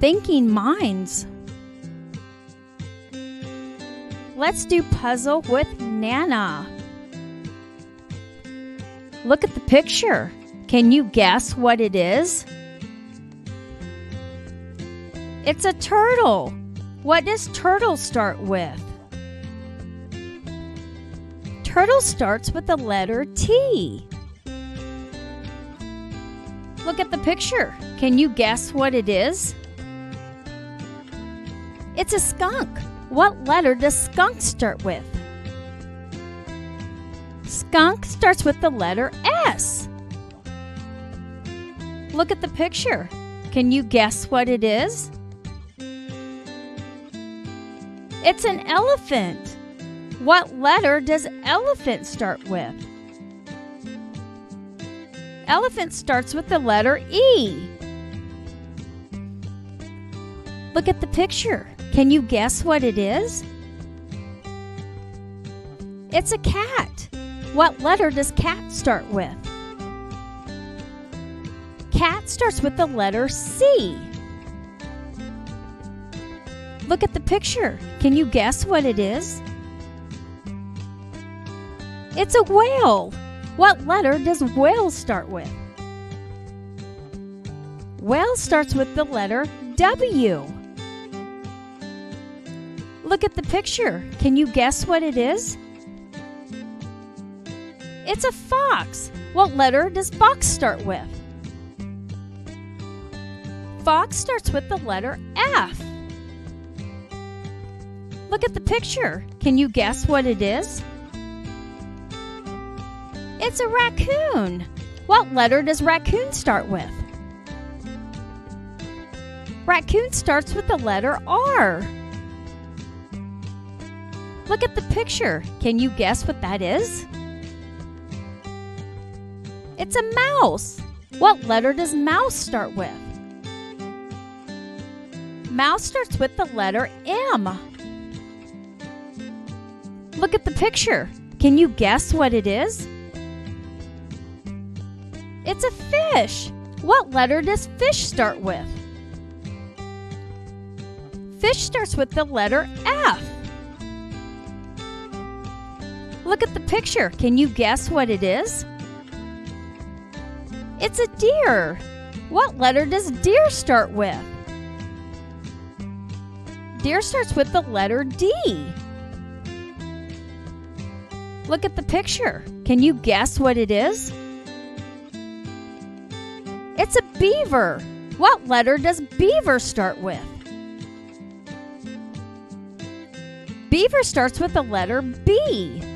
thinking minds. Let's do puzzle with Nana. Look at the picture. Can you guess what it is? It's a turtle. What does turtle start with? Turtle starts with the letter T. Look at the picture. Can you guess what it is? It's a skunk. What letter does skunk start with? Skunk starts with the letter S. Look at the picture. Can you guess what it is? It's an elephant. What letter does elephant start with? Elephant starts with the letter E. Look at the picture. Can you guess what it is? It's a cat. What letter does cat start with? Cat starts with the letter C. Look at the picture. Can you guess what it is? It's a whale. What letter does whale start with? Whale starts with the letter W. Look at the picture. Can you guess what it is? It's a fox. What letter does fox start with? Fox starts with the letter F. Look at the picture. Can you guess what it is? It's a raccoon. What letter does raccoon start with? Raccoon starts with the letter R. Look at the picture. Can you guess what that is? It's a mouse. What letter does mouse start with? Mouse starts with the letter M. Look at the picture. Can you guess what it is? It's a fish. What letter does fish start with? Fish starts with the letter F. Look at the picture. Can you guess what it is? It's a deer. What letter does deer start with? Deer starts with the letter D. Look at the picture. Can you guess what it is? It's a beaver. What letter does beaver start with? Beaver starts with the letter B.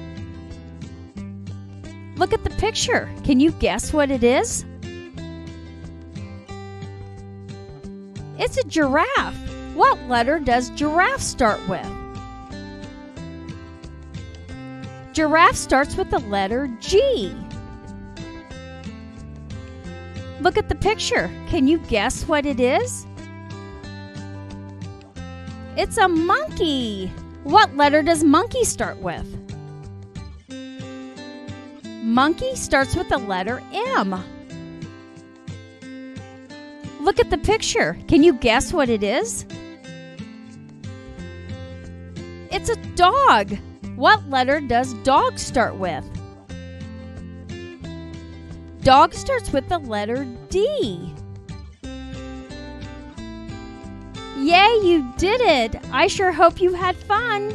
Look at the picture. Can you guess what it is? It's a giraffe. What letter does giraffe start with? Giraffe starts with the letter G. Look at the picture. Can you guess what it is? It's a monkey. What letter does monkey start with? Monkey starts with the letter M. Look at the picture. Can you guess what it is? It's a dog. What letter does dog start with? Dog starts with the letter D. Yay, you did it! I sure hope you had fun.